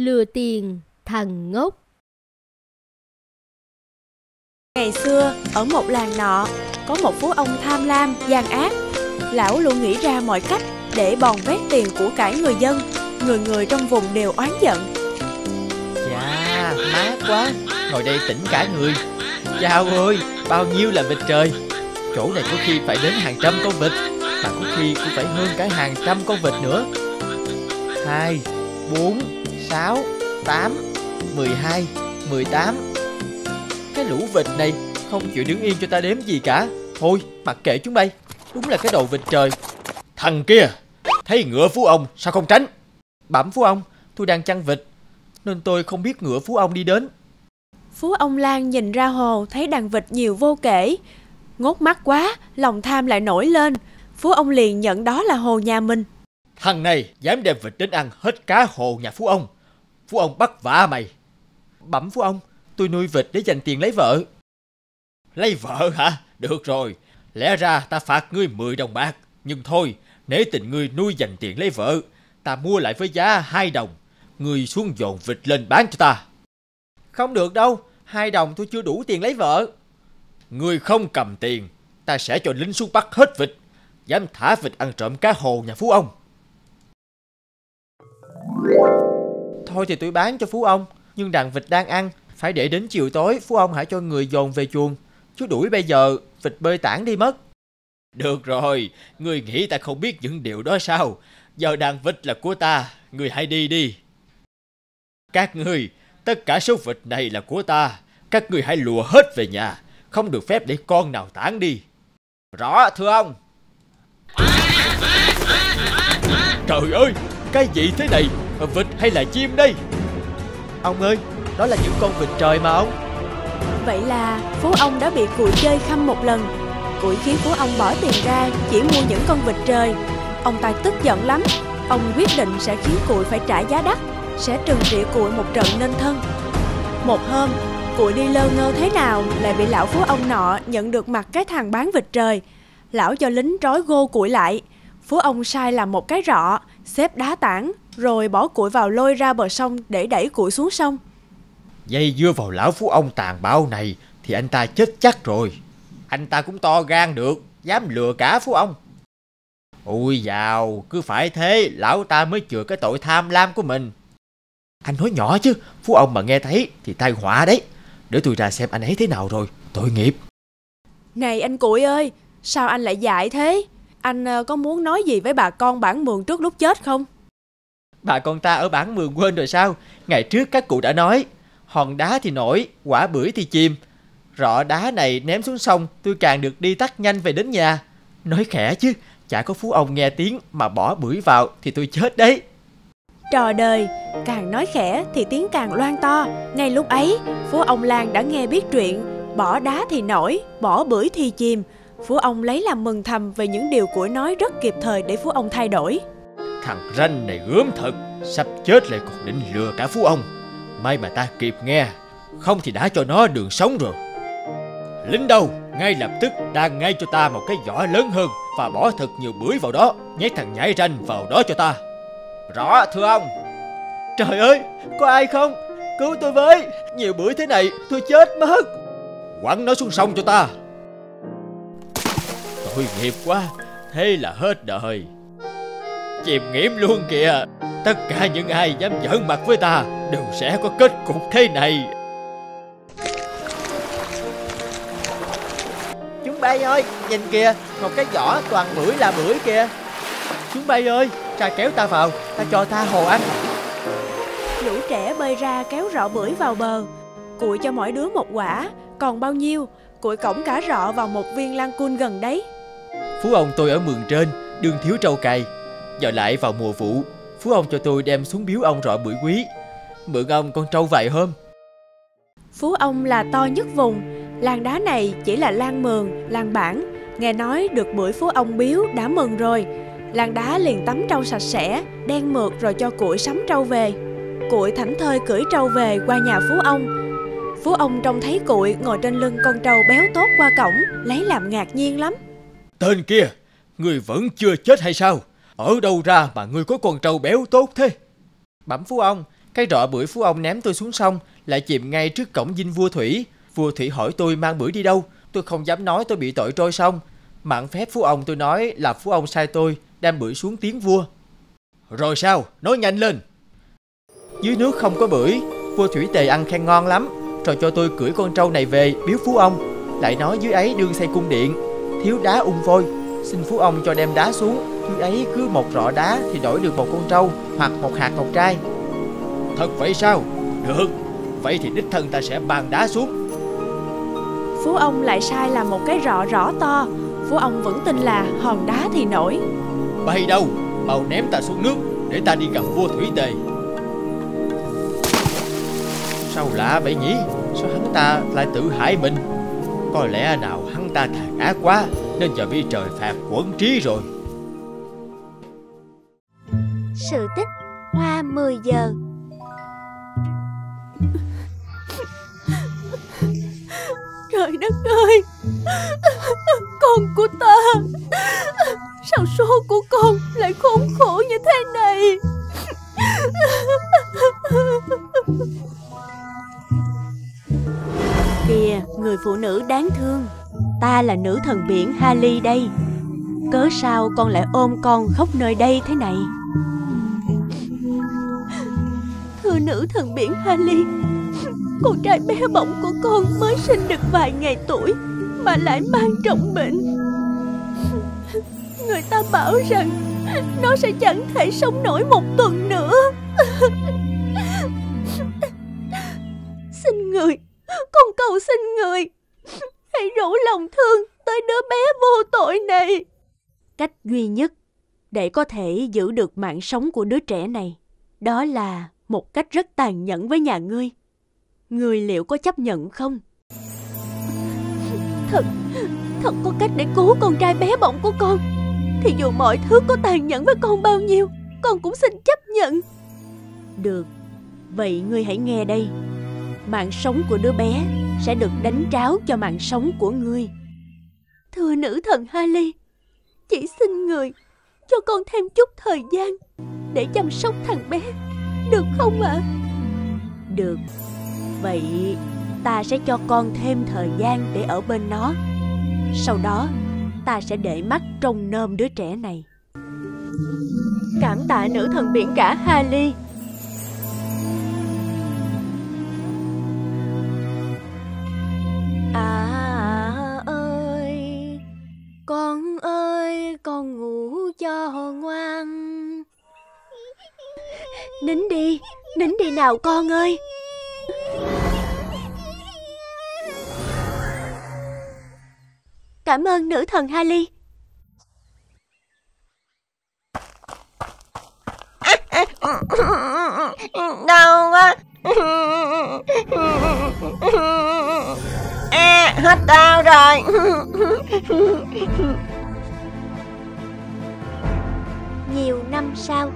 Lừa tiền thằng ngốc Ngày xưa, ở một làng nọ, có một phú ông tham lam, gian ác. Lão luôn nghĩ ra mọi cách để bòn vét tiền của cải người dân. Người người trong vùng đều oán giận. Chà, mát quá Ngồi đây tỉnh cả người Chào ơi, bao nhiêu là vịt trời Chỗ này có khi phải đến hàng trăm con vịt Mà có khi cũng phải hơn cả hàng trăm con vịt nữa hai bốn sáu tám mười hai mười tám. Cái lũ vịt này không chịu đứng yên cho ta đếm gì cả. Thôi, mặc kệ chúng bay. Đúng là cái đầu vịt trời. Thằng kia, thấy ngựa phú ông sao không tránh? Bẩm phú ông, tôi đang chăn vịt Nên tôi không biết ngựa phú ông đi đến. Phú ông Lan nhìn ra hồ thấy đàn vịt nhiều vô kể. Ngốt mắt quá, lòng tham lại nổi lên. Phú ông liền nhận đó là hồ nhà mình. Thằng này dám đem vịt đến ăn hết cá hồ nhà phú ông Phú ông bắt vả mày. Bẩm phú ông, Tôi nuôi vịt để dành tiền lấy vợ. Lấy vợ hả? Được rồi. Lẽ ra ta phạt ngươi 10 đồng bạc. Nhưng thôi, nể tình ngươi nuôi dành tiền lấy vợ, Ta mua lại với giá 2 đồng. Ngươi xuống dồn vịt lên bán cho ta. Không được đâu, hai đồng tôi chưa đủ tiền lấy vợ. Ngươi không cầm tiền, Ta sẽ cho lính xuống bắt hết vịt. Dám thả vịt ăn trộm cá hồ nhà phú ông. Thôi thì tôi bán cho phú ông. Nhưng đàn vịt đang ăn, Phải để đến chiều tối, phú ông hãy cho người dồn về chuồng. Chú đuổi bây giờ, vịt bơi tản đi mất. Được rồi, Người nghĩ ta không biết những điều đó sao? Giờ đàn vịt là của ta, Người hãy đi đi. Các người Tất cả số vịt này là của ta. Các người hãy lùa hết về nhà, Không được phép để con nào tản đi. Rõ, thưa ông. Trời ơi, Cái gì thế này? Vịt hay là chim đây Ông ơi Đó là những con vịt trời mà ông Vậy là Phú ông đã bị cụi chơi khăm một lần. Cụi khiến Phú ông bỏ tiền ra chỉ mua những con vịt trời. Ông ta tức giận lắm. Ông quyết định sẽ khiến cụi phải trả giá đắt, sẽ trừng trị cụi một trận nên thân. Một hôm, cụi đi lơ ngơ thế nào lại bị lão phú ông nọ nhận được mặt cái thằng bán vịt trời. Lão cho lính trói gô cụi lại. Phú ông sai làm một cái rọ, xếp đá tảng, rồi bỏ cụi vào lôi ra bờ sông để đẩy cụi xuống sông. Dây dưa vào lão phú ông tàn bạo này Thì anh ta chết chắc rồi Anh ta cũng to gan được Dám lừa cả phú ông Ôi dào Cứ phải thế Lão ta mới chừa cái tội tham lam của mình Anh nói nhỏ chứ Phú ông mà nghe thấy Thì tai họa đấy Để tôi ra xem anh ấy thế nào rồi Tội nghiệp Này anh Cụi ơi, sao anh lại dại thế? Anh ờ, có muốn nói gì với bà con bản mường trước lúc chết không? Bà con ta ở bản mường quên rồi sao Ngày trước các cụ đã nói Hòn đá thì nổi Quả bưởi thì chìm Rọ đá này ném xuống sông Tôi càng được đi tắt nhanh về đến nhà Nói khẽ chứ Chả có phú ông nghe tiếng Mà bỏ bưởi vào Thì tôi chết đấy Trò đời, càng nói khẽ thì tiếng càng loan to. Ngay lúc ấy, Phú ông Lan đã nghe biết chuyện bỏ đá thì nổi, bỏ bưởi thì chìm. Phú ông lấy làm mừng thầm về những điều của nói rất kịp thời để Phú ông thay đổi. Thằng ranh này gớm thật, Sắp chết lại còn định lừa cả phú ông. May mà ta kịp nghe, Không thì đã cho nó đường sống rồi. Lính đâu, Ngay lập tức đang ngay cho ta một cái giỏ lớn hơn, Và bỏ thật nhiều bưởi vào đó, Nhét thằng nhãi ranh vào đó cho ta. Rõ, thưa ông. Trời ơi, có ai không? Cứu tôi với, Nhiều bưởi thế này, tôi chết mất. Quẳng nó xuống sông cho ta. Tội nghiệp quá, Thế là hết đời. Chìm nghiễm luôn kìa Tất cả những ai dám giỡn mặt với ta Đều sẽ có kết cục thế này Chúng bay ơi Nhìn kìa Một cái giỏ toàn bưởi là bưởi kìa Chúng bay ơi Ra kéo ta vào Ta cho ta hồ ăn Lũ trẻ bơi ra kéo rọ bưởi vào bờ. Cụi cho mỗi đứa một quả, còn bao nhiêu? Cụi cổng cả rọ vào một viên lan cun gần đấy. Phú ông tôi ở mường trên Đương thiếu trâu cày Giờ lại vào mùa vụ Phú ông cho tôi đem xuống biếu ông rọ bưởi quý Mượn ông con trâu vài hôm Phú ông là to nhất vùng. Làng đá này chỉ là lan mường, làng bản. Nghe nói được bưởi phú ông biếu đã mừng rồi. Làng đá liền tắm trâu sạch sẽ, đen mượt rồi cho củi sắm trâu về. Củi thảnh thơi cưỡi trâu về qua nhà phú ông. Phú ông trông thấy củi ngồi trên lưng con trâu béo tốt qua cổng, lấy làm ngạc nhiên lắm. Tên kia Người vẫn chưa chết hay sao Ở đâu ra mà ngươi có con trâu béo tốt thế Bẩm phú ông Cái rọ bưởi phú ông ném tôi xuống sông lại chìm ngay trước cổng dinh vua Thủy. Vua Thủy hỏi tôi mang bưởi đi đâu. Tôi không dám nói tôi bị tội trôi sông. Mạn phép phú ông tôi nói là phú ông sai tôi đem bưởi xuống tiếng vua. Rồi sao? Nói nhanh lên. Dưới nước không có bưởi, vua Thủy Tề ăn khen ngon lắm, rồi cho tôi cưỡi con trâu này về biếu phú ông. Lại nói dưới ấy đương xây cung điện, thiếu đá ung vôi, xin phú ông cho đem đá xuống. Dưới ấy cứ một rọ đá thì đổi được một con trâu hoặc một hạt ngọc trai. Thật vậy sao? Được, vậy thì đích thân ta sẽ bàn đá xuống. Phú ông lại sai làm một cái rọ rõ to Phú ông vẫn tin là hòn đá thì nổi Bay đâu? Mau ném ta xuống nước để ta đi gặp vua Thủy Tề. Sao lạ vậy nhỉ? Sao hắn ta lại tự hại mình? Có lẽ nào hắn ta tàn ác quá nên giờ bị trời phạt quẩn trí rồi. Sự tích Hoa 10 giờ. Trời đất ơi! Con của ta! Sao số của con lại khốn khổ như thế này? Kìa người phụ nữ đáng thương. Ta là nữ thần biển Hali đây. Cớ sao con lại ôm con khóc nơi đây thế này Thưa nữ thần biển Hali Con trai bé bỏng của con mới sinh được vài ngày tuổi Mà lại mang trọng bệnh. Người ta bảo rằng Nó sẽ chẳng thể sống nổi một tuần nữa. Xin người, Con cầu xin người, Hãy rủ lòng thương tới đứa bé vô tội này. Cách duy nhất để có thể giữ được mạng sống của đứa trẻ này Đó là một cách rất tàn nhẫn với nhà ngươi. Người liệu có chấp nhận không? Thật, thật có cách để cứu con trai bé bỏng của con. Thì dù mọi thứ có tàn nhẫn với con bao nhiêu Con cũng xin chấp nhận. Được, vậy ngươi hãy nghe đây. Mạng sống của đứa bé sẽ được đánh tráo cho mạng sống của ngươi. Thưa nữ thần Hali Chỉ xin người cho con thêm chút thời gian Để chăm sóc thằng bé được không ạ? À? Được Vậy ta sẽ cho con thêm thời gian để ở bên nó Sau đó, ta sẽ để mắt trông nơm đứa trẻ này Cảm tạ nữ thần biển cả Hali À ơi, Con ơi, con ngủ cho ngoan Nín đi Nín đi nào con ơi. Cảm ơn nữ thần Hali. Đau quá. À, hết đau rồi. Nhiều năm sau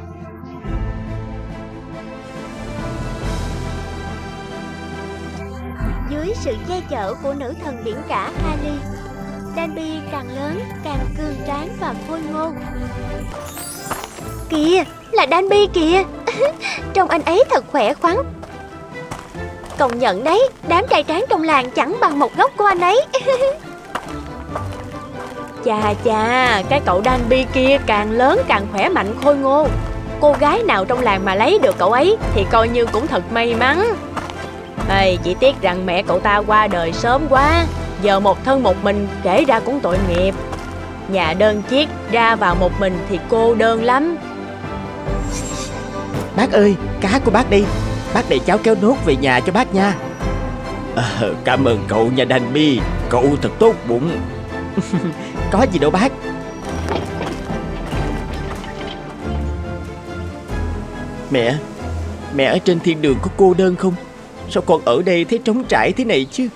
Dưới sự che chở của nữ thần biển cả Hali. Danby càng lớn, càng cường tráng và khôi ngô. Kìa, là Danby kìa. Trông anh ấy thật khỏe khoắn. Công nhận đấy, đám trai tráng trong làng chẳng bằng một góc của anh ấy. Chà chà, cái cậu Danby kia càng lớn càng khỏe mạnh khôi ngô. Cô gái nào trong làng mà lấy được cậu ấy thì coi như cũng thật may mắn. Ê, chỉ tiếc rằng mẹ cậu ta qua đời sớm quá. Giờ một thân một mình kể ra cũng tội nghiệp. Nhà đơn chiếc ra vào một mình thì cô đơn lắm. Bác ơi, cá của bác đi. Bác để cháu kéo nốt về nhà cho bác nha. À, Cảm ơn cậu nha Danby Cậu thật tốt bụng. Có gì đâu bác. Mẹ Mẹ ở trên thiên đường có cô đơn không Sao con ở đây thấy trống trải thế này chứ?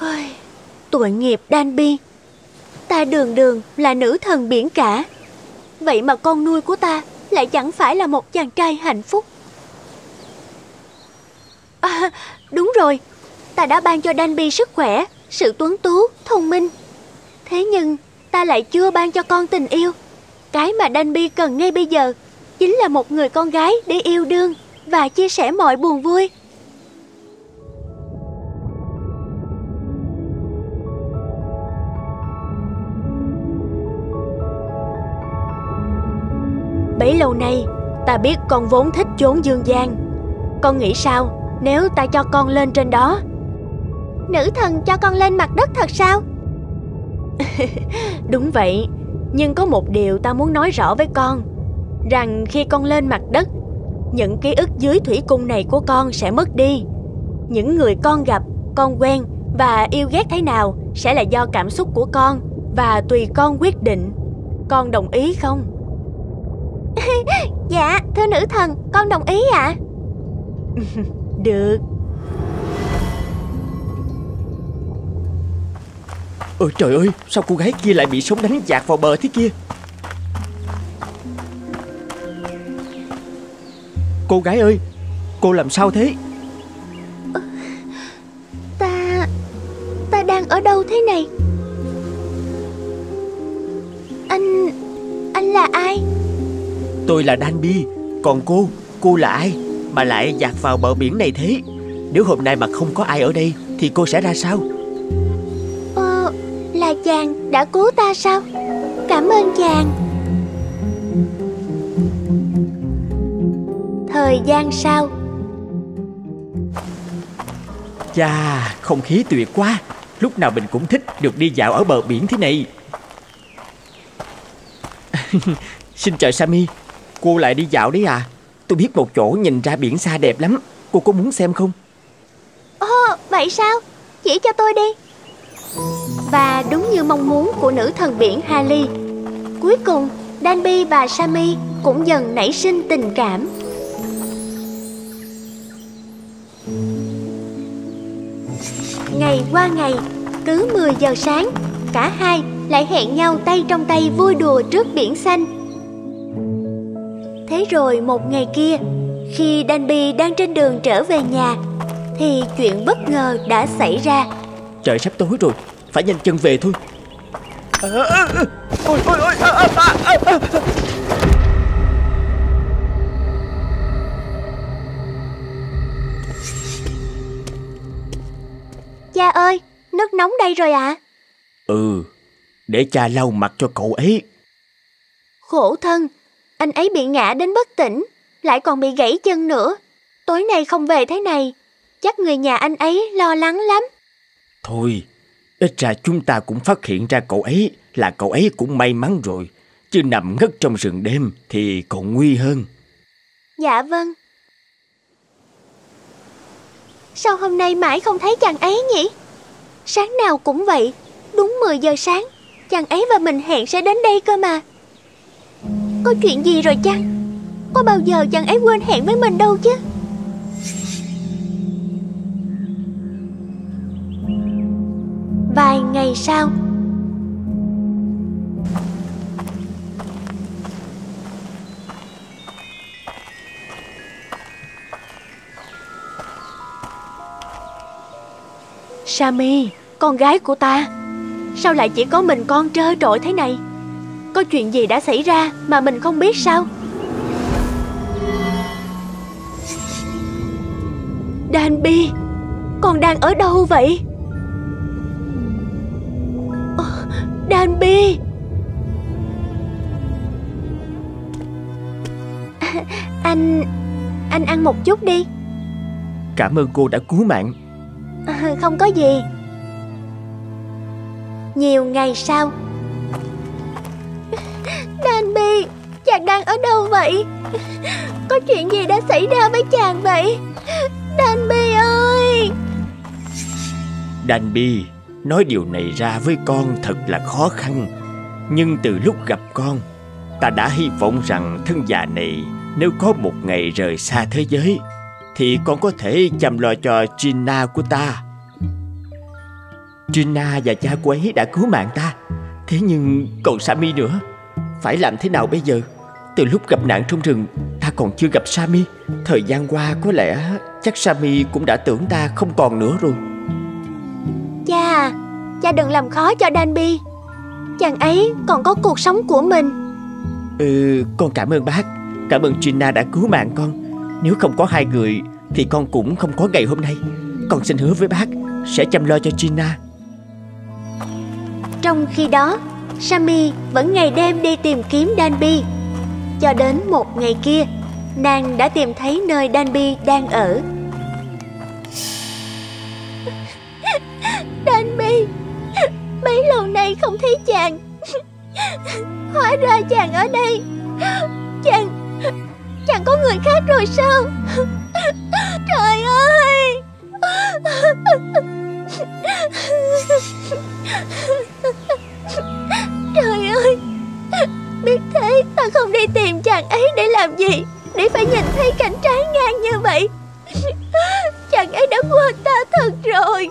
Ôi, Tội nghiệp Danby Ta đường đường là nữ thần biển cả. Vậy mà con nuôi của ta Lại chẳng phải là một chàng trai hạnh phúc. À đúng rồi. Ta đã ban cho Danby sức khỏe Sự tuấn tú, thông minh. Thế nhưng ta lại chưa ban cho con tình yêu cái mà Danby cần ngay bây giờ chính là một người con gái để yêu đương và chia sẻ mọi buồn vui. Bấy lâu nay, ta biết con vốn thích chốn dương gian. Con nghĩ sao nếu ta cho con lên trên đó? Nữ thần cho con lên mặt đất thật sao? Đúng vậy, nhưng có một điều ta muốn nói rõ với con Rằng khi con lên mặt đất Những ký ức dưới thủy cung này của con sẽ mất đi Những người con gặp, con quen và yêu ghét thế nào Sẽ là do cảm xúc của con Và tùy con quyết định Con đồng ý không? dạ, thưa nữ thần, con đồng ý ạ à? Được Ôi trời ơi Sao cô gái kia lại bị sóng đánh dạt vào bờ thế kia? Cô gái ơi Cô làm sao thế? Ta Ta đang ở đâu thế này? Anh Anh là ai? Tôi là Danby Còn cô Cô là ai Mà lại dạt vào bờ biển này thế? Nếu hôm nay mà không có ai ở đây Thì cô sẽ ra sao chàng đã cứu ta sao? Cảm ơn chàng. Thời gian sau. Chà, không khí tuyệt quá. Lúc nào mình cũng thích được đi dạo ở bờ biển thế này. Xin chào Sammy. Cô lại đi dạo đấy à? Tôi biết một chỗ nhìn ra biển xa đẹp lắm. Cô có muốn xem không? Ồ, vậy sao? Chỉ cho tôi đi và đúng như mong muốn của nữ thần biển Hali Cuối cùng Danby và Sami cũng dần nảy sinh tình cảm. Ngày qua ngày, cứ 10 giờ sáng Cả hai lại hẹn nhau tay trong tay vui đùa trước biển xanh. Thế rồi một ngày kia Khi Danby đang trên đường trở về nhà Thì chuyện bất ngờ đã xảy ra. Trời sắp tối rồi phải nhanh chân về thôi Ôi ôi ôi. Cha ơi, nước nóng đây rồi ạ à? Ừ, để cha lau mặt cho cậu ấy Khổ thân, anh ấy bị ngã đến bất tỉnh Lại còn bị gãy chân nữa Tối nay không về thế này Chắc người nhà anh ấy lo lắng lắm Thôi, Ít ra chúng ta cũng phát hiện ra cậu ấy là cậu ấy cũng may mắn rồi. Chứ nằm ngất trong rừng đêm thì còn nguy hơn. Dạ vâng. Sao hôm nay mãi không thấy chàng ấy nhỉ? Sáng nào cũng vậy, đúng 10 giờ sáng, chàng ấy và mình hẹn sẽ đến đây cơ mà. Có chuyện gì rồi chăng? Có bao giờ chàng ấy quên hẹn với mình đâu chứ? Vài ngày sau. Sami, con gái của ta. Sao lại chỉ có mình con trơ trội thế này? Có chuyện gì đã xảy ra mà mình không biết sao? Danby Con đang ở đâu vậy? Danby Anh... anh ăn một chút đi. Cảm ơn cô đã cứu mạng. À, Không có gì. Nhiều ngày sau. Danby Chàng đang ở đâu vậy? Có chuyện gì đã xảy ra với chàng vậy? Danby ơi! Danby Nói điều này ra với con thật là khó khăn. Nhưng từ lúc gặp con, Ta đã hy vọng rằng thân già này Nếu có một ngày rời xa thế giới, Thì con có thể chăm lo cho Gina của ta. Gina và cha cô ấy đã cứu mạng ta. Thế nhưng còn Sammy nữa, Phải làm thế nào bây giờ? Từ lúc gặp nạn trong rừng, Ta còn chưa gặp Sammy. Thời gian qua có lẽ Chắc Sammy cũng đã tưởng ta không còn nữa rồi. Cha Cha đừng làm khó cho Danby. Chàng ấy còn có cuộc sống của mình. Ừ con cảm ơn bác. Cảm ơn Gina đã cứu mạng con. Nếu không có hai người Thì con cũng không có ngày hôm nay. Con xin hứa với bác Sẽ chăm lo cho Gina. Trong khi đó, Sammy vẫn ngày đêm đi tìm kiếm Danby. Cho đến một ngày kia, nàng đã tìm thấy nơi Danby đang ở. Bấy lâu nay không thấy chàng. Hóa ra chàng ở đây. Chàng, chàng có người khác rồi sao? Trời ơi! Trời ơi Biết thế ta không đi tìm chàng ấy để làm gì Để phải nhìn thấy cảnh trái ngang như vậy Chàng ấy đã quên ta thật rồi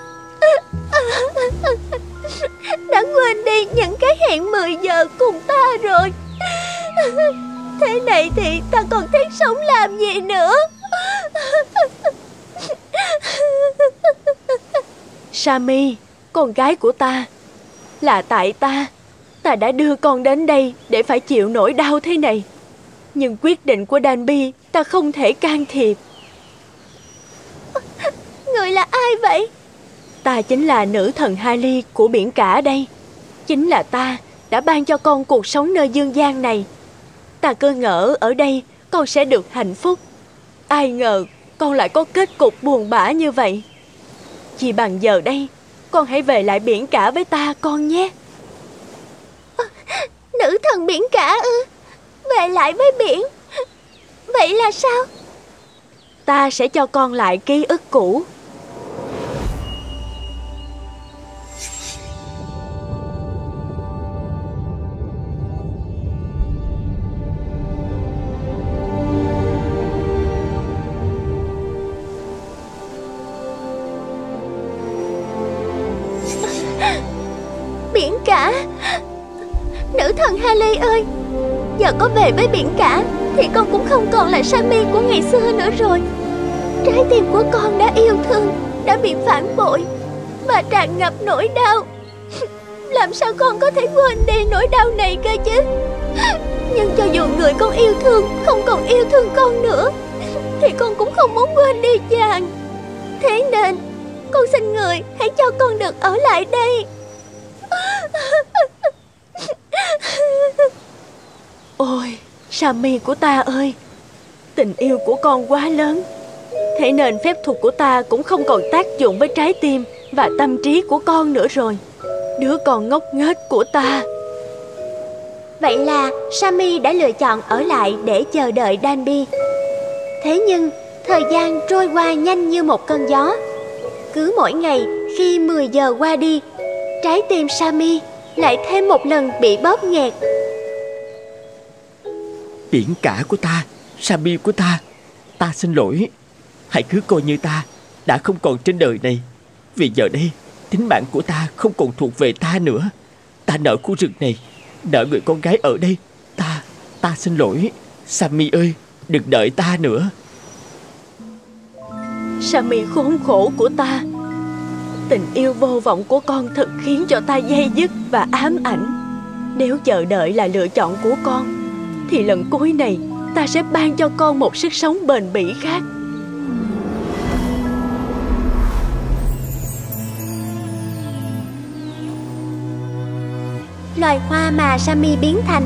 đã quên đi những cái hẹn 10 giờ cùng ta rồi. Thế này thì ta còn thấy sống làm gì nữa? Sami, con gái của ta Là tại ta. Ta đã đưa con đến đây để phải chịu nỗi đau thế này. Nhưng quyết định của Danby ta không thể can thiệp. Người là ai vậy? Ta chính là nữ thần Hali của biển cả đây. Chính là ta đã ban cho con cuộc sống nơi dương gian này. Ta cơ ngỡ ở đây con sẽ được hạnh phúc. Ai ngờ con lại có kết cục buồn bã như vậy. Chỉ bằng giờ đây Con hãy về lại biển cả với ta con nhé. Nữ thần biển cả ư? Về lại với biển? Vậy là sao? Ta sẽ cho con lại ký ức cũ Thì con cũng không còn là Sammy của ngày xưa nữa rồi. Trái tim của con đã yêu thương Đã bị phản bội Và tràn ngập nỗi đau. Làm sao con có thể quên đi nỗi đau này cơ chứ? Nhưng cho dù người con yêu thương Không còn yêu thương con nữa Thì con cũng không muốn quên đi chàng. Thế nên Con xin người hãy cho con được ở lại đây. Ôi, Sammy của ta ơi. Tình yêu của con quá lớn. Thế nên phép thuật của ta cũng không còn tác dụng với trái tim và tâm trí của con nữa rồi. Đứa con ngốc nghếch của ta. Vậy là Sammy đã lựa chọn ở lại để chờ đợi Danby Thế nhưng, thời gian trôi qua nhanh như một cơn gió. Cứ mỗi ngày, khi 10 giờ qua đi, Trái tim Sammy lại thêm một lần bị bóp nghẹt. Biển cả của ta, Sami của ta. Ta xin lỗi. Hãy cứ coi như ta Đã không còn trên đời này. Vì giờ đây, Tính mạng của ta không còn thuộc về ta nữa. Ta nợ khu rừng này Nợ người con gái ở đây. Ta Ta xin lỗi. Sammy ơi, Đừng đợi ta nữa. Sammy khốn khổ của ta. Tình yêu vô vọng của con thật khiến cho ta dây dứt và ám ảnh. Nếu chờ đợi là lựa chọn của con thì lần cuối này, ta sẽ ban cho con một sức sống bền bỉ khác Loài hoa mà Sami biến thành,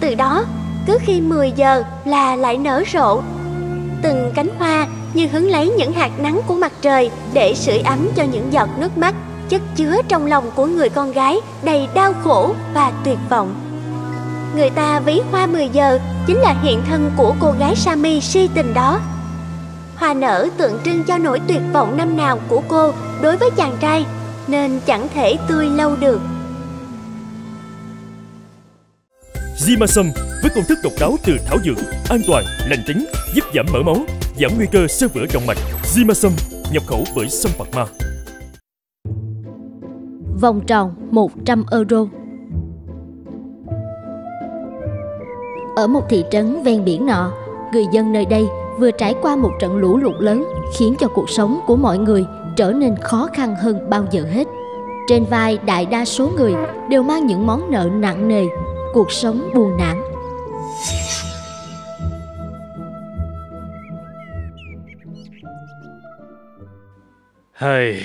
Từ đó, cứ khi 10 giờ là lại nở rộ Từng cánh hoa như hứng lấy những hạt nắng của mặt trời để sưởi ấm cho những giọt nước mắt chất chứa trong lòng của người con gái đầy đau khổ và tuyệt vọng. Người ta ví hoa 10 giờ chính là hiện thân của cô gái Sami si tình đó. Hoa nở tượng trưng cho nỗi tuyệt vọng năm nào của cô đối với chàng trai nên chẳng thể tươi lâu được. Zimasum với công thức độc đáo từ thảo dược, an toàn, lành tính, giúp giảm mỡ máu, giảm nguy cơ sơ vữa động mạch. Zimasum nhập khẩu bởi Sâm Phạt Ma. Vòng tròn 100 euro Ở một thị trấn ven biển nọ, người dân nơi đây vừa trải qua một trận lũ lụt lớn khiến cho cuộc sống của mọi người trở nên khó khăn hơn bao giờ hết. Trên vai đại đa số người đều mang những món nợ nặng nề, cuộc sống buồn nản. Hey,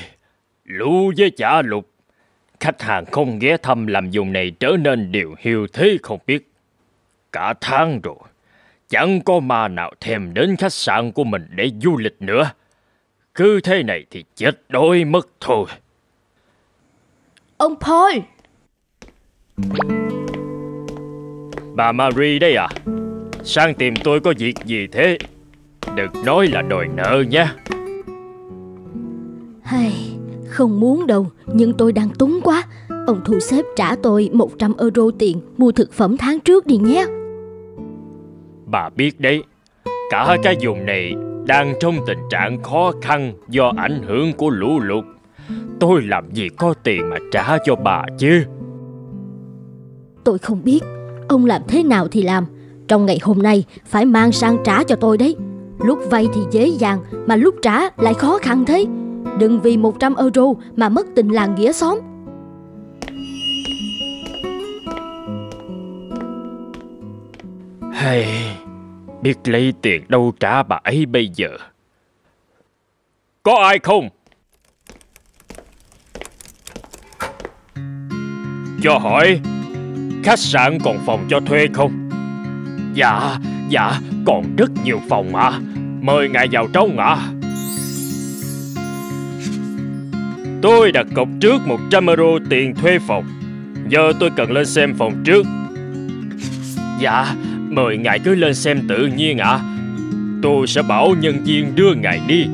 lũ với chả lục, khách hàng không ghé thăm làm vùng này trở nên điều hiu thế không biết. Cả tháng rồi, chẳng có ma nào thèm đến khách sạn của mình để du lịch nữa. Cứ thế này thì chết đói mất thôi. Ông Paul! Bà Marie đây à? Sang tìm tôi có việc gì thế? Đừng nói là đòi nợ nha. Hay, không muốn đâu, nhưng tôi đang túng quá. Ông thu xếp trả tôi 100 euro tiền mua thực phẩm tháng trước đi nhé. Bà biết đấy, cả cái vùng này đang trong tình trạng khó khăn do ảnh hưởng của lũ lụt. Tôi làm gì có tiền mà trả cho bà chứ? Tôi không biết, ông làm thế nào thì làm. Trong ngày hôm nay phải mang sang trả cho tôi đấy. Lúc vay thì dễ dàng mà lúc trả lại khó khăn thế. Đừng vì 100 euro mà mất tình làng nghĩa xóm. Hay, biết lấy tiền đâu trả bà ấy bây giờ. Có ai không? Cho hỏi, khách sạn còn phòng cho thuê không? Dạ, dạ, còn rất nhiều phòng mà. Mời ngài vào trong ạ. Tôi đặt cọc trước 100 euro tiền thuê phòng. Giờ tôi cần lên xem phòng trước. Dạ, mời ngài cứ lên xem tự nhiên ạ. Tôi sẽ bảo nhân viên đưa ngài đi.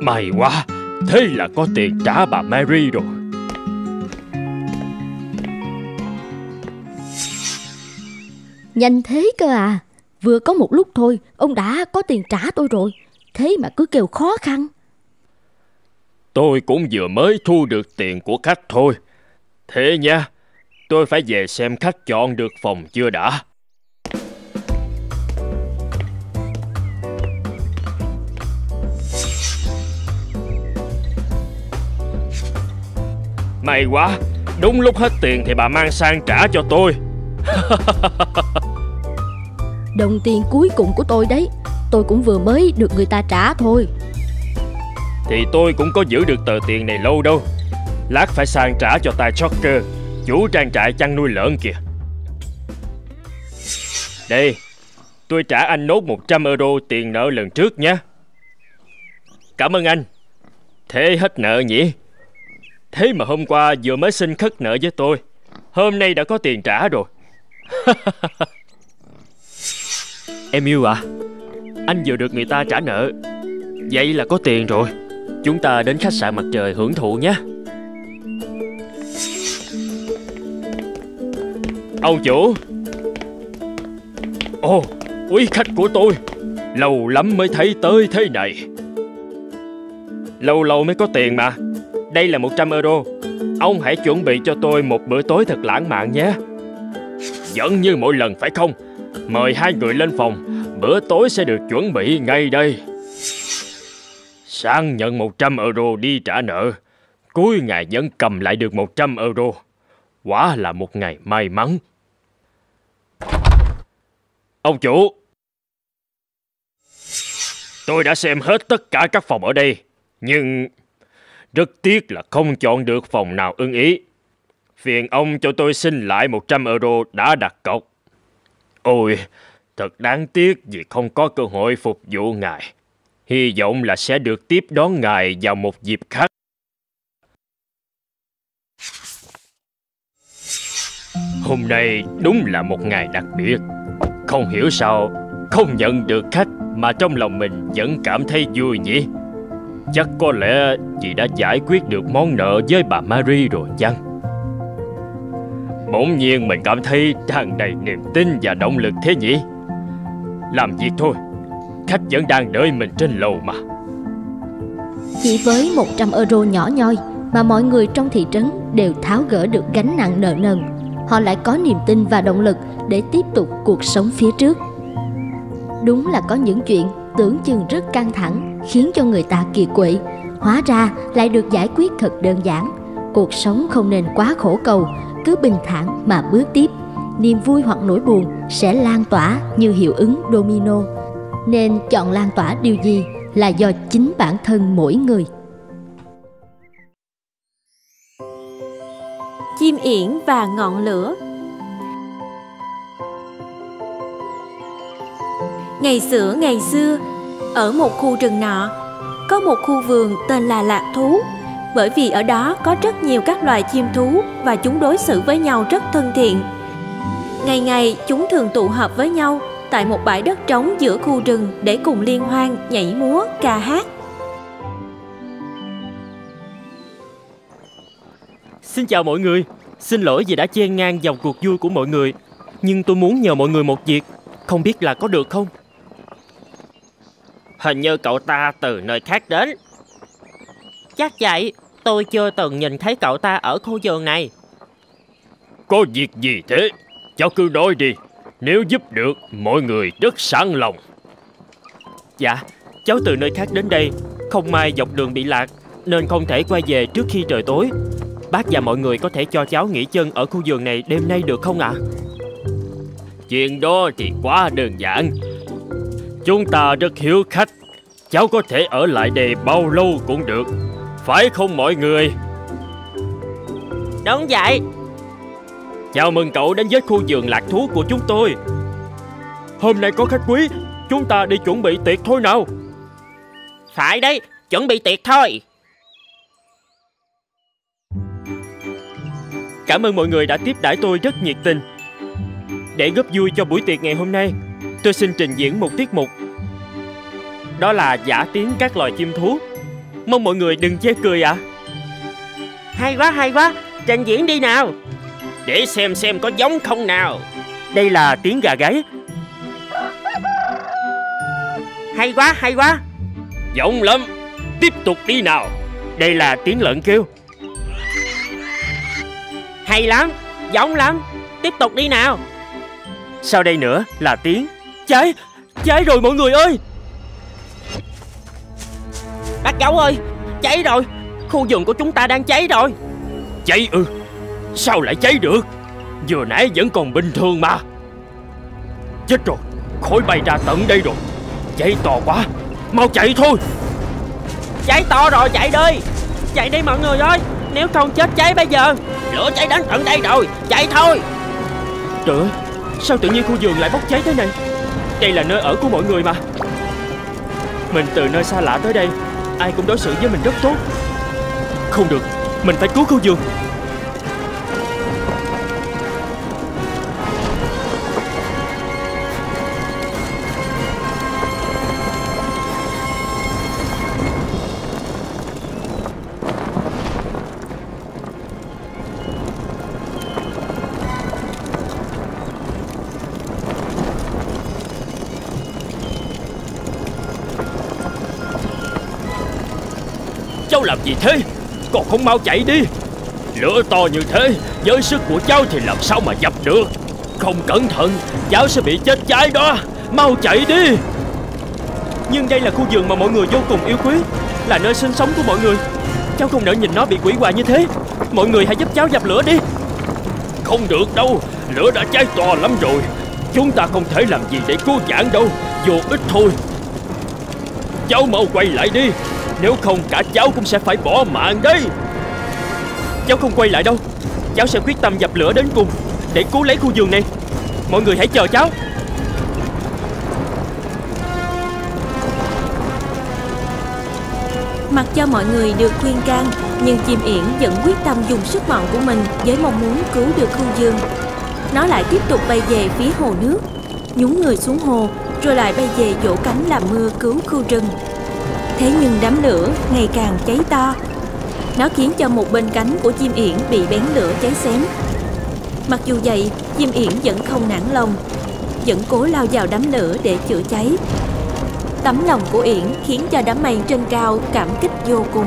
May quá, thế là có tiền trả bà Mary rồi. Nhanh thế cơ à. Vừa có một lúc thôi, ông đã có tiền trả tôi rồi. Thế mà cứ kêu khó khăn. Tôi cũng vừa mới thu được tiền của khách thôi. Thế nha, tôi phải về xem khách chọn được phòng chưa đã. May quá, đúng lúc hết tiền thì bà mang sang trả cho tôi. Đồng tiền cuối cùng của tôi đấy. Tôi cũng vừa mới được người ta trả thôi. Thì tôi cũng có giữ được tờ tiền này lâu đâu. Lát phải sang trả cho tài Joker, chủ trang trại chăn nuôi lợn kìa. Đây, tôi trả anh nốt 100 euro tiền nợ lần trước nhé. Cảm ơn anh. Thế hết nợ nhỉ? Thế mà hôm qua vừa mới xin khất nợ với tôi. Hôm nay đã có tiền trả rồi. em yêu à, anh vừa được người ta trả nợ. Vậy là có tiền rồi. Chúng ta đến khách sạn mặt trời hưởng thụ nhé. Ông chủ. Ồ, quý khách của tôi Lâu lắm mới thấy tới thế này. Lâu lâu mới có tiền mà. Đây là 100 euro. Ông hãy chuẩn bị cho tôi một bữa tối thật lãng mạn nhé. Vẫn như mỗi lần phải không? Mời hai người lên phòng. Bữa tối sẽ được chuẩn bị ngay đây. Sang nhận 100 euro đi trả nợ. Cuối ngày vẫn cầm lại được 100 euro. Quả là một ngày may mắn. Ông chủ. Tôi đã xem hết tất cả các phòng ở đây, Nhưng Rất tiếc là không chọn được phòng nào ưng ý. Phiền ông cho tôi xin lại 100 euro đã đặt cọc. Ôi, Thật đáng tiếc vì không có cơ hội phục vụ ngài. Hy vọng là sẽ được tiếp đón ngài vào một dịp khác. Hôm nay đúng là một ngày đặc biệt. Không hiểu sao Không nhận được khách Mà trong lòng mình vẫn cảm thấy vui nhỉ? Chắc có lẽ Chị đã giải quyết được món nợ với bà Marie rồi chăng? Bỗng nhiên mình cảm thấy tràn đầy niềm tin và động lực thế nhỉ? Làm việc thôi, Khách vẫn đang đợi mình trên lầu mà. Chỉ với 100 euro nhỏ nhoi mà mọi người trong thị trấn đều tháo gỡ được gánh nặng nợ nần. Họ lại có niềm tin và động lực để tiếp tục cuộc sống phía trước. Đúng là có những chuyện tưởng chừng rất căng thẳng khiến cho người ta kiệt quệ. Hóa ra lại được giải quyết thật đơn giản. Cuộc sống không nên quá khổ cầu, cứ bình thản mà bước tiếp. Niềm vui hoặc nỗi buồn sẽ lan tỏa như hiệu ứng domino. Nên chọn lan tỏa điều gì là do chính bản thân mỗi người Chim yển và ngọn lửa Ngày xưa ngày xưa, ở một khu rừng nọ, có một khu vườn tên là Lạc Thú, bởi vì ở đó có rất nhiều các loài chim thú và chúng đối xử với nhau rất thân thiện. Ngày ngày chúng thường tụ họp với nhau tại một bãi đất trống giữa khu rừng để cùng liên hoan, nhảy múa, ca hát. Xin chào mọi người, xin lỗi vì đã chen ngang vào cuộc vui của mọi người. Nhưng tôi muốn nhờ mọi người một việc, không biết là có được không? Hình như cậu ta từ nơi khác đến. Chắc vậy, tôi chưa từng nhìn thấy cậu ta ở khu vườn này. Có việc gì thế? Cháu cứ nói đi. Nếu giúp được, mọi người rất sẵn lòng. Dạ, cháu từ nơi khác đến đây, không may dọc đường bị lạc, nên không thể quay về trước khi trời tối. Bác và mọi người có thể cho cháu nghỉ chân ở khu vườn này đêm nay được không ạ? À? Chuyện đó thì quá đơn giản. Chúng ta rất hiếu khách. Cháu có thể ở lại đây bao lâu cũng được. Phải không mọi người? Đúng vậy. Chào mừng cậu đến với khu vườn lạc thú của chúng tôi. Hôm nay có khách quý, chúng ta đi chuẩn bị tiệc thôi nào. Phải đấy, chuẩn bị tiệc thôi. Cảm ơn mọi người đã tiếp đãi tôi rất nhiệt tình. Để góp vui cho buổi tiệc ngày hôm nay, tôi xin trình diễn một tiết mục. Đó là giả tiếng các loài chim thú. Mong mọi người đừng chê cười ạ. À. Hay quá, hay quá, trình diễn đi nào. Để xem xem có giống không nào. Đây là tiếng gà gáy. Hay quá, hay quá. Giống lắm. Tiếp tục đi nào. Đây là tiếng lợn kêu. Hay lắm, giống lắm. Tiếp tục đi nào. Sau đây nữa là tiếng Cháy, cháy rồi mọi người ơi. Bác gấu ơi, cháy rồi. Khu vườn của chúng ta đang cháy rồi. Cháy ư, sao lại cháy được? Vừa nãy vẫn còn bình thường mà. Chết rồi, khói bay ra tận đây rồi. Cháy to quá, mau chạy thôi. Cháy to rồi, chạy đi. Chạy đi mọi người ơi Nếu không chết cháy bây giờ Lửa cháy đến tận đây rồi, chạy thôi. Trời ơi, Sao tự nhiên khu vườn lại bốc cháy thế này? Đây là nơi ở của mọi người mà. Mình từ nơi xa lạ tới đây Ai cũng đối xử với mình rất tốt. Không được Mình phải cứu khu vườn. Làm gì thế? Còn không mau chạy đi. Lửa to như thế, Với sức của cháu thì làm sao mà dập được? Không cẩn thận, Cháu sẽ bị chết cháy đó. Mau chạy đi. Nhưng đây là khu vườn mà mọi người vô cùng yêu quý, Là nơi sinh sống của mọi người. Cháu không nỡ nhìn nó bị quỷ hoại như thế. Mọi người hãy giúp cháu dập lửa đi. Không được đâu, Lửa đã cháy to lắm rồi. Chúng ta không thể làm gì để cứu vãn đâu, Vô ích thôi. Cháu mau quay lại đi nếu không, cả cháu cũng sẽ phải bỏ mạng đấy. Cháu không quay lại đâu. Cháu sẽ quyết tâm dập lửa đến cùng Để cứu lấy khu vườn này. Mọi người hãy chờ cháu. Mặc cho mọi người được khuyên can, Nhưng chim yển vẫn quyết tâm dùng sức mạnh của mình Với mong muốn cứu được khu vườn. Nó lại tiếp tục bay về phía hồ nước. Nhúng người xuống hồ, Rồi lại bay về vỗ cánh làm mưa cứu khu rừng. Thế nhưng đám lửa ngày càng cháy to. Nó khiến cho một bên cánh của chim yển bị bén lửa cháy xém. Mặc dù vậy, chim yển vẫn không nản lòng Vẫn cố lao vào đám lửa để chữa cháy. Tấm lòng của yển khiến cho đám mây trên cao cảm kích vô cùng.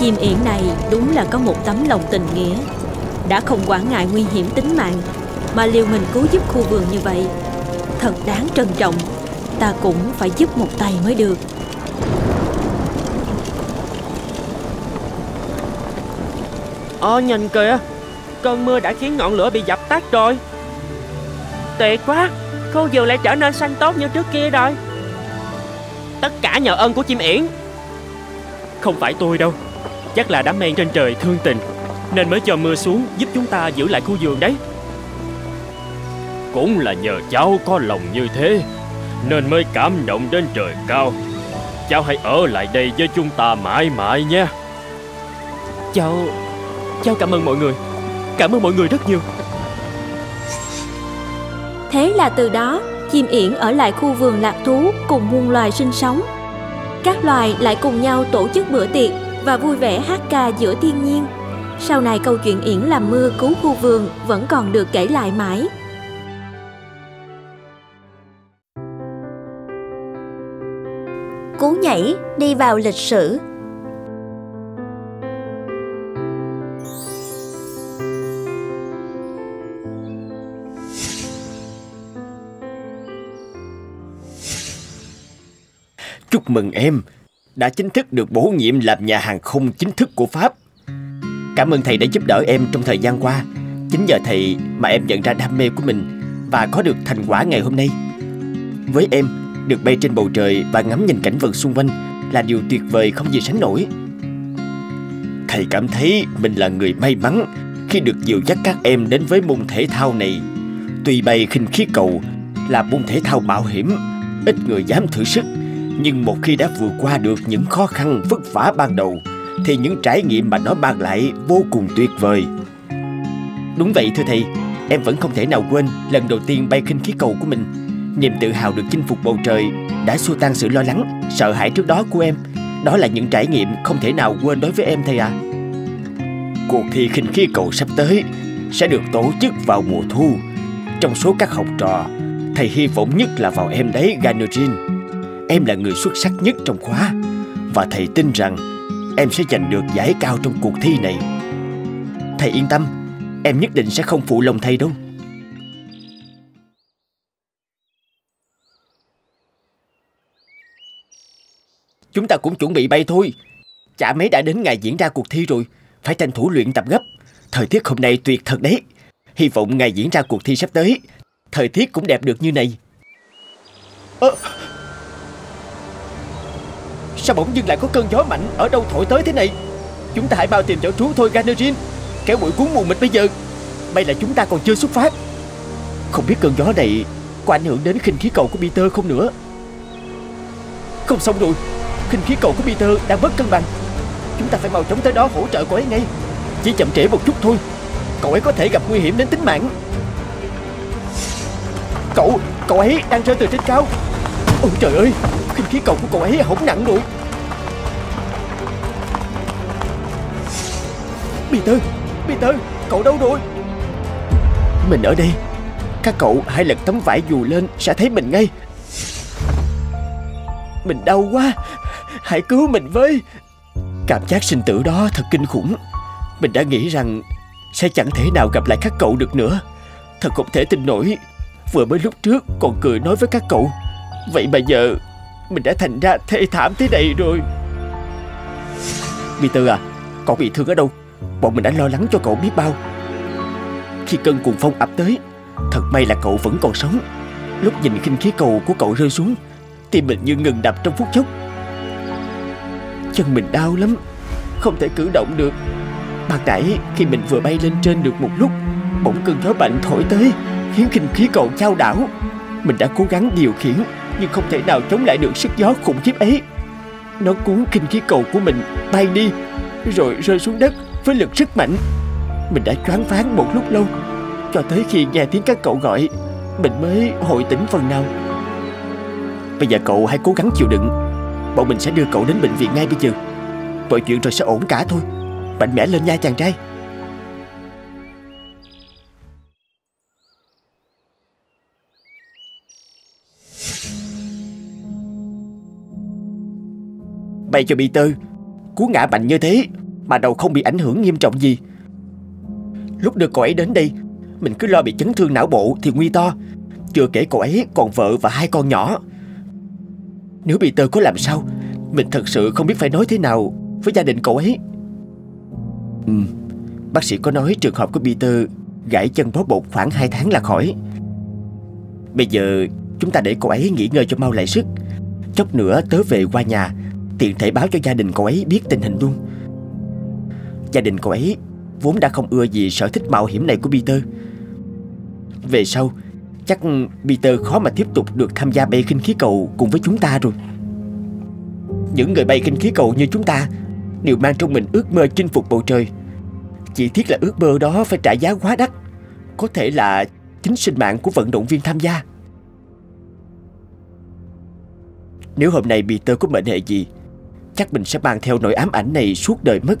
Chim yển này đúng là có một tấm lòng tình nghĩa Đã không quản ngại nguy hiểm tính mạng Mà liều mình cứu giúp khu vườn như vậy thật đáng trân trọng. Ta cũng phải giúp một tay mới được. Ồ, nhìn kìa. Cơn mưa đã khiến ngọn lửa bị dập tắt rồi. Tuyệt quá. Khu vườn lại trở nên xanh tốt như trước kia rồi. Tất cả nhờ ơn của chim yển. Không phải tôi đâu. Chắc là đám men trên trời thương tình. Nên mới cho mưa xuống giúp chúng ta giữ lại khu vườn đấy. Cũng là nhờ cháu có lòng như thế Nên mới cảm động đến trời cao Cháu hãy ở lại đây với chúng ta mãi mãi nhé Cháu... Cháu cảm ơn mọi người Cảm ơn mọi người rất nhiều Thế là từ đó, chim yển ở lại khu vườn lạc thú cùng muôn loài sinh sống. Các loài lại cùng nhau tổ chức bữa tiệc và vui vẻ hát ca giữa thiên nhiên. Sau này câu chuyện yển làm mưa cứu khu vườn vẫn còn được kể lại mãi. Nhảy đi vào lịch sử Chúc mừng em đã chính thức được bổ nhiệm làm nhà hàng không chính thức của Pháp. Cảm ơn thầy đã giúp đỡ em trong thời gian qua. Chính nhờ thầy mà em nhận ra đam mê của mình và có được thành quả ngày hôm nay. Với em, được bay trên bầu trời và ngắm nhìn cảnh vật xung quanh là điều tuyệt vời không gì sánh nổi. Thầy cảm thấy mình là người may mắn khi được dìu dắt các em đến với môn thể thao này. Tuy bay khinh khí cầu là môn thể thao mạo hiểm, ít người dám thử sức nhưng một khi đã vượt qua được những khó khăn vất vả ban đầu Thì những trải nghiệm mà nó mang lại vô cùng tuyệt vời Đúng vậy thưa thầy Em vẫn không thể nào quên lần đầu tiên bay khinh khí cầu của mình Niềm tự hào được chinh phục bầu trời Đã xua tan sự lo lắng, sợ hãi trước đó của em. Đó là những trải nghiệm không thể nào quên đối với em thầy à. Cuộc thi khinh khí cầu sắp tới Sẽ được tổ chức vào mùa thu. Trong số các học trò Thầy hy vọng nhất là vào em đấy Ganojin. Em là người xuất sắc nhất trong khóa Và thầy tin rằng Em sẽ giành được giải cao trong cuộc thi này. Thầy yên tâm Em nhất định sẽ không phụ lòng thầy đâu. Chúng ta cũng chuẩn bị bay thôi. Chả mấy đã đến ngày diễn ra cuộc thi rồi. Phải tranh thủ luyện tập gấp. Thời tiết hôm nay tuyệt thật đấy. Hy vọng ngày diễn ra cuộc thi sắp tới. Thời tiết cũng đẹp được như này. À, Sao bỗng dưng lại có cơn gió mạnh Ở đâu thổi tới thế này? Chúng ta hãy bao tìm chỗ trú thôi Ganerin Kéo bụi cuốn mù mịt bây giờ. May là chúng ta còn chưa xuất phát. Không biết cơn gió này Có ảnh hưởng đến khinh khí cầu của Peter không nữa. Không xong rồi. Khinh khí cầu của Peter đang mất cân bằng. Chúng ta phải mau chóng tới đó hỗ trợ cậu ấy ngay. Chỉ chậm trễ một chút thôi. Cậu ấy có thể gặp nguy hiểm đến tính mạng. Cậu, cậu ấy đang rơi từ trên cao. Ôi trời ơi Khinh khí cầu của cậu ấy hỏng nặng rồi. Peter Peter Cậu đâu rồi? Mình ở đây. Các cậu hãy lật tấm vải dù lên Sẽ thấy mình ngay. Mình đau quá. Hãy cứu mình với. Cảm giác sinh tử đó thật kinh khủng. Mình đã nghĩ rằng Sẽ chẳng thể nào gặp lại các cậu được nữa. Thật không thể tin nổi. Vừa mới lúc trước còn cười nói với các cậu. Vậy mà giờ Mình đã thành ra thê thảm thế này rồi. Peter à Cậu bị thương ở đâu? Bọn mình đã lo lắng cho cậu biết bao. Khi cơn cuồng phong ập tới, Thật may là cậu vẫn còn sống. Lúc nhìn khinh khí cầu của cậu rơi xuống, Tim mình như ngừng đập trong phút chốc. Chân mình đau lắm. Không thể cử động được. Ban nãy khi mình vừa bay lên trên được một lúc, Bỗng cơn gió mạnh thổi tới, Khiến khinh khí cầu trao đảo. Mình đã cố gắng điều khiển, Nhưng không thể nào chống lại được sức gió khủng khiếp ấy. Nó cuốn khinh khí cầu của mình bay đi, Rồi rơi xuống đất với lực rất mạnh. Mình đã choáng váng một lúc lâu, Cho tới khi nghe tiếng các cậu gọi, Mình mới hồi tỉnh phần nào. Bây giờ cậu hãy cố gắng chịu đựng. Bọn mình sẽ đưa cậu đến bệnh viện ngay bây giờ. Mọi chuyện rồi sẽ ổn cả thôi. Mạnh mẽ lên nha, chàng trai. Bày cho Peter. Cú ngã mạnh như thế Mà đầu không bị ảnh hưởng nghiêm trọng gì. Lúc đưa cậu ấy đến đây, Mình cứ lo bị chấn thương não bộ thì nguy to. Chưa kể cậu ấy còn vợ và hai con nhỏ. Nếu Peter có làm sao? Mình thật sự không biết phải nói thế nào Với gia đình cậu ấy. Ừ Bác sĩ có nói trường hợp của Peter Gãy chân bó bột khoảng 2 tháng là khỏi. Bây giờ chúng ta để cậu ấy nghỉ ngơi cho mau lại sức. Chốc nữa tớ về qua nhà Tiện thể báo cho gia đình cậu ấy biết tình hình luôn. Gia đình cậu ấy vốn đã không ưa gì sở thích mạo hiểm này của Peter. Về sau Chắc Peter khó mà tiếp tục được tham gia bay khinh khí cầu cùng với chúng ta rồi. Những người bay khinh khí cầu như chúng ta Đều mang trong mình ước mơ chinh phục bầu trời. Chỉ thiết là ước mơ đó phải trả giá quá đắt, Có thể là chính sinh mạng của vận động viên tham gia. Nếu hôm nay Peter có mệnh hệ gì, Chắc mình sẽ mang theo nỗi ám ảnh này suốt đời mất.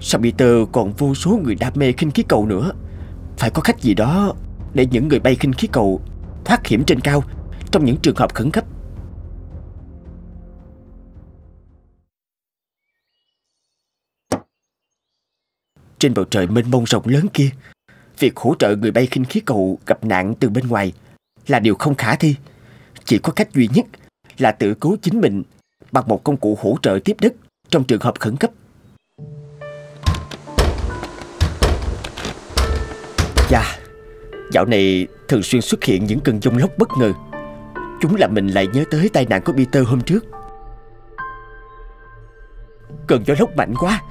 Sao Peter còn vô số người đam mê khinh khí cầu nữa? Phải có cách gì đó để những người bay khinh khí cầu Thoát hiểm trên cao Trong những trường hợp khẩn cấp Trên bầu trời mênh mông rộng lớn kia, Việc hỗ trợ người bay khinh khí cầu gặp nạn từ bên ngoài Là điều không khả thi Chỉ có cách duy nhất Là tự cứu chính mình Bằng một công cụ hỗ trợ tiếp đất Trong trường hợp khẩn cấp Yeah dạo này thường xuyên xuất hiện những cơn giông lốc bất ngờ. Chúng làm mình lại nhớ tới tai nạn của Peter hôm trước. Cơn gió lốc mạnh quá,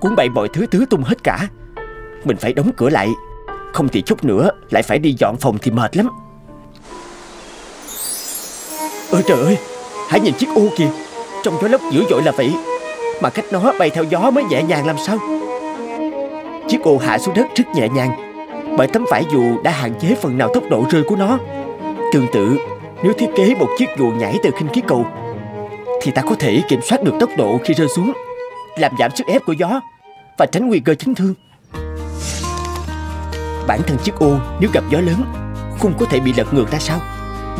cuốn bay mọi thứ tứ tung hết cả. Mình phải đóng cửa lại, không thì chút nữa lại phải đi dọn phòng thì mệt lắm. Ôi trời ơi, hãy nhìn chiếc ô kìa, trong gió lốc dữ dội là vậy, mà cách nó bay theo gió mới nhẹ nhàng làm sao. Chiếc ô hạ xuống đất rất nhẹ nhàng bởi tấm vải dù đã hạn chế phần nào tốc độ rơi của nó. Tương tự, nếu thiết kế một chiếc dù nhảy từ khinh khí cầu, thì ta có thể kiểm soát được tốc độ khi rơi xuống, làm giảm sức ép của gió và tránh nguy cơ chấn thương. Bản thân chiếc ô nếu gặp gió lớn, khung có thể bị lật ngược ra sao?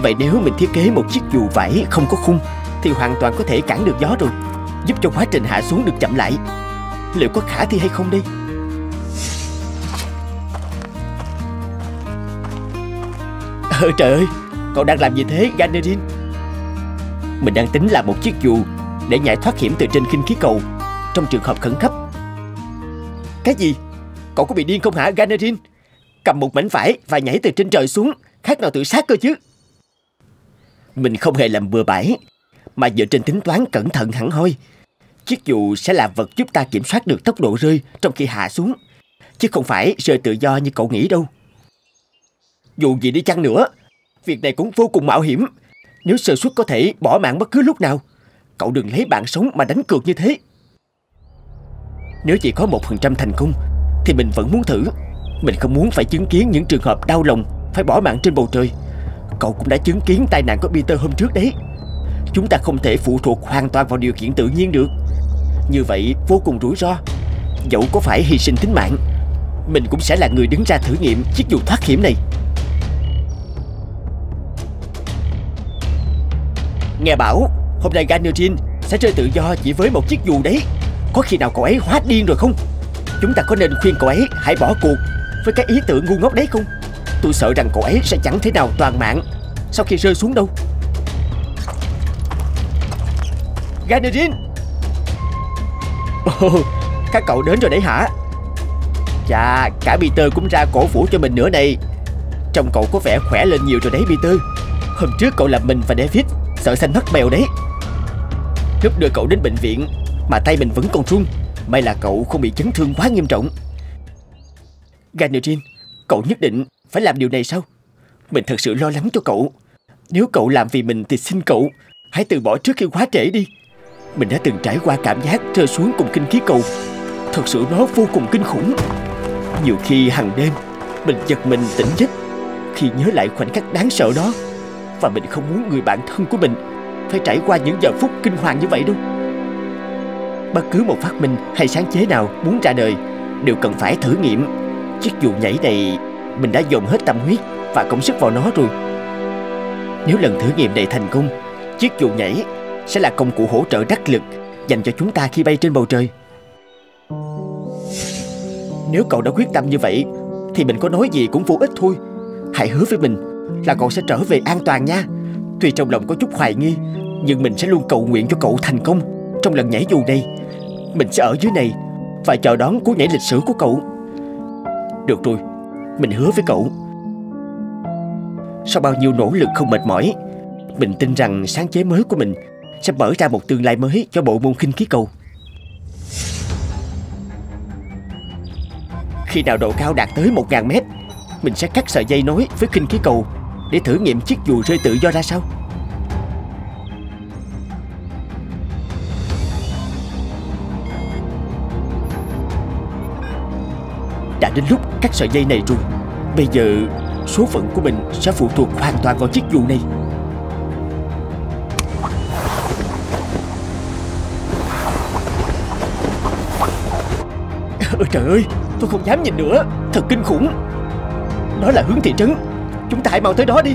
Vậy nếu mình thiết kế một chiếc dù vải không có khung thì hoàn toàn có thể cản được gió rồi, giúp cho quá trình hạ xuống được chậm lại. Liệu có khả thi hay không đây? Ờ trời ơi, Cậu đang làm gì thế Ganerin Mình đang tính làm một chiếc dù Để nhảy thoát hiểm từ trên khinh khí cầu Trong trường hợp khẩn cấp. Cái gì? Cậu có bị điên không hả Ganerin Cầm một mảnh vải và nhảy từ trên trời xuống, Khác nào tự sát cơ chứ? Mình không hề làm bừa bãi, Mà dựa trên tính toán cẩn thận hẳn hoi, Chiếc dù sẽ là vật giúp ta kiểm soát được tốc độ rơi Trong khi hạ xuống, Chứ không phải rơi tự do như cậu nghĩ đâu dù gì đi chăng nữa, Việc này cũng vô cùng mạo hiểm. Nếu sơ suất có thể bỏ mạng bất cứ lúc nào, Cậu đừng lấy bạn sống mà đánh cược như thế. Nếu chỉ có một phần trăm thành công, Thì mình vẫn muốn thử. Mình không muốn phải chứng kiến những trường hợp đau lòng, Phải bỏ mạng trên bầu trời. Cậu cũng đã chứng kiến tai nạn của Peter hôm trước đấy. Chúng ta không thể phụ thuộc hoàn toàn vào điều kiện tự nhiên được. Như vậy, vô cùng rủi ro. Dẫu có phải hy sinh tính mạng, Mình cũng sẽ là người đứng ra thử nghiệm chiếc dù thoát hiểm này. Nghe bảo hôm nay Ganerin sẽ chơi tự do chỉ với một chiếc dù đấy. Có khi nào cậu ấy hóa điên rồi không? Chúng ta có nên khuyên cậu ấy hãy bỏ cuộc Với cái ý tưởng ngu ngốc đấy không? Tôi sợ rằng cậu ấy sẽ chẳng thể nào toàn mạng Sau khi rơi xuống đâu. Ganerin Ồ, các cậu đến rồi đấy hả? Chà, cả Peter cũng ra cổ vũ cho mình nữa này. Trông cậu có vẻ khỏe lên nhiều rồi đấy Peter. Hôm trước cậu làm mình và David. Sợ xanh mắt mèo đấy. Lúc đưa cậu đến bệnh viện, Mà tay mình vẫn còn run, May là cậu không bị chấn thương quá nghiêm trọng. Ganerin Cậu nhất định phải làm điều này sao? Mình thật sự lo lắng cho cậu. Nếu cậu làm vì mình thì xin cậu, Hãy từ bỏ trước khi quá trễ đi. Mình đã từng trải qua cảm giác rơi xuống cùng kinh khí cầu. Thật sự nó vô cùng kinh khủng. Nhiều khi hàng đêm, Mình giật mình tỉnh giấc, Khi nhớ lại khoảnh khắc đáng sợ đó và mình không muốn người bạn thân của mình Phải trải qua những giờ phút kinh hoàng như vậy đâu. Bất cứ một phát minh hay sáng chế nào muốn ra đời Đều cần phải thử nghiệm. Chiếc dù nhảy này, Mình đã dồn hết tâm huyết và công sức vào nó rồi. Nếu lần thử nghiệm này thành công, Chiếc dù nhảy sẽ là công cụ hỗ trợ đắc lực Dành cho chúng ta khi bay trên bầu trời. Nếu cậu đã quyết tâm như vậy, Thì mình có nói gì cũng vô ích thôi. Hãy hứa với mình là cậu sẽ trở về an toàn nha. Tuy trong lòng có chút hoài nghi, Nhưng mình sẽ luôn cầu nguyện cho cậu thành công. Trong lần nhảy dù này, Mình sẽ ở dưới này Và chờ đón cú nhảy lịch sử của cậu. Được rồi, Mình hứa với cậu. Sau bao nhiêu nỗ lực không mệt mỏi, Mình tin rằng sáng chế mới của mình Sẽ mở ra một tương lai mới cho bộ môn khinh khí cầu. Khi nào độ cao đạt tới 1.000 mét, Mình sẽ cắt sợi dây nối với khinh khí cầu. Để thử nghiệm chiếc dù rơi tự do ra sao? Đã đến lúc cắt sợi dây này rồi. Bây giờ, số phận của mình sẽ phụ thuộc hoàn toàn vào chiếc dù này. Ôi trời ơi, Tôi không dám nhìn nữa. Thật kinh khủng. Đó là hướng thị trấn. Chúng ta hãy mau tới đó đi.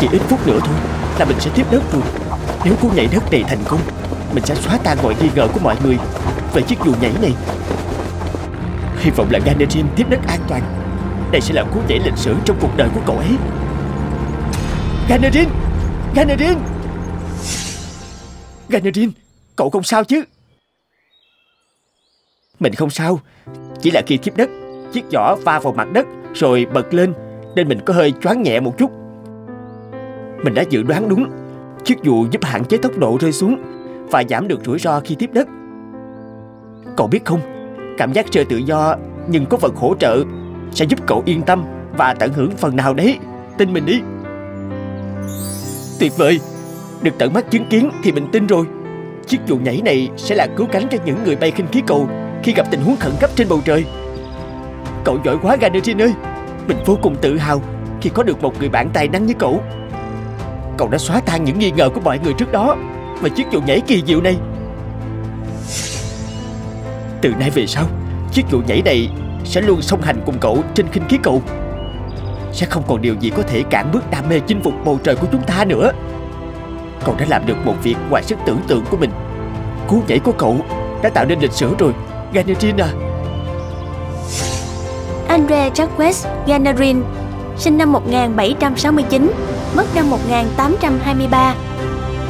Chỉ ít phút nữa thôi Là mình sẽ tiếp đất rồi. Nếu cú nhảy đất này thành công, Mình sẽ xóa tan mọi nghi ngờ của mọi người. Về chiếc dù nhảy này, Hy vọng là Ganderin tiếp đất an toàn. Đây sẽ là cú nhảy lịch sử trong cuộc đời của cậu ấy. Ganderin Ganderin Ganarin Cậu không sao chứ? Mình không sao, Chỉ là khi tiếp đất, Chiếc giỏ va vào mặt đất Rồi bật lên, Nên mình có hơi choáng nhẹ một chút. Mình đã dự đoán đúng, Chiếc dù giúp hạn chế tốc độ rơi xuống Và giảm được rủi ro khi tiếp đất. Cậu biết không, Cảm giác chơi tự do Nhưng có vật hỗ trợ Sẽ giúp cậu yên tâm Và tận hưởng phần nào đấy. Tin mình đi. Tuyệt vời! Được tận mắt chứng kiến thì mình tin rồi. Chiếc dù nhảy này sẽ là cứu cánh cho những người bay khinh khí cầu Khi gặp tình huống khẩn cấp trên bầu trời. Cậu giỏi quá Ganerin ơi. Mình vô cùng tự hào Khi có được một người bạn tài năng như cậu. Cậu đã xóa tan những nghi ngờ của mọi người trước đó Và chiếc dù nhảy kỳ diệu này. Từ nay về sau, Chiếc dù nhảy này sẽ luôn song hành cùng cậu trên khinh khí cầu. Sẽ không còn điều gì có thể cản bước đam mê chinh phục bầu trời của chúng ta nữa. Cậu đã làm được một việc ngoài sức tưởng tượng của mình. Cú nhảy của cậu đã tạo nên lịch sử rồi. Ganerin à. Andre Jacques Ganarin, sinh năm 1769, mất năm 1823,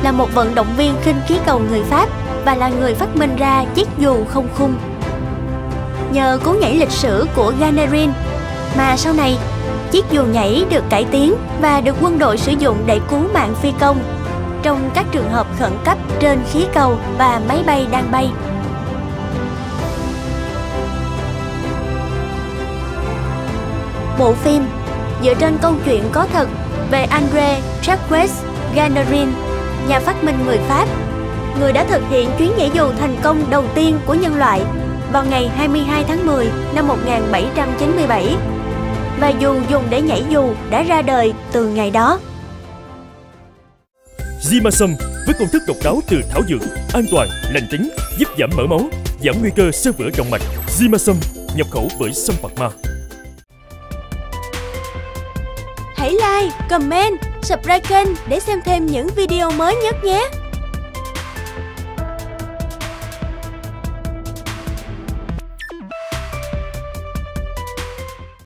là một vận động viên khinh khí cầu người Pháp và là người phát minh ra chiếc dù không khung. Nhờ cú nhảy lịch sử của Ganarin mà sau này chiếc dù nhảy được cải tiến và được quân đội sử dụng để cứu mạng phi công trong các trường hợp khẩn cấp trên khí cầu và máy bay đang bay. Bộ phim dựa trên câu chuyện có thật về André Jacques Ganarin, nhà phát minh người Pháp, người đã thực hiện chuyến nhảy dù thành công đầu tiên của nhân loại vào ngày 22 tháng 10 năm 1797. Và dù dùng để nhảy dù đã ra đời từ ngày đó. Zimasum với công thức độc đáo từ thảo dược, an toàn, lành tính, giúp giảm mỡ máu, giảm nguy cơ sơ vữa động mạch. Zimasum nhập khẩu bởi Sâm Phạt Ma. Hãy like, comment, subscribe kênh để xem thêm những video mới nhất nhé!